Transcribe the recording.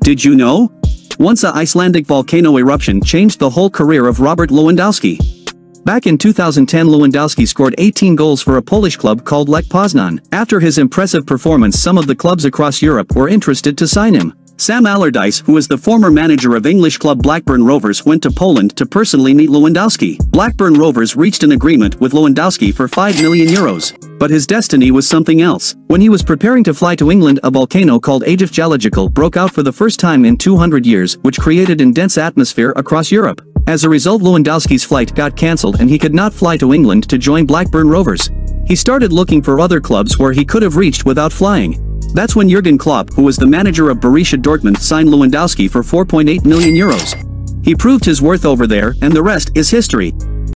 Did you know? Once a Icelandic volcano eruption changed the whole career of Robert Lewandowski. Back in 2010 Lewandowski scored 18 goals for a Polish club called Lech Poznan. After his impressive performance some of the clubs across Europe were interested to sign him. Sam Allardyce, who is the former manager of English club Blackburn Rovers went to Poland to personally meet Lewandowski. Blackburn Rovers reached an agreement with Lewandowski for 5 million euros. But his destiny was something else. When he was preparing to fly to England a volcano called Eyjafjallajökull broke out for the first time in 200 years which created an dense atmosphere across Europe. As a result Lewandowski's flight got cancelled and he could not fly to England to join Blackburn Rovers. He started looking for other clubs where he could have reached without flying. That's when Jurgen Klopp, who was the manager of Borussia Dortmund, signed Lewandowski for 4.8 million euros. He proved his worth over there, and the rest is history.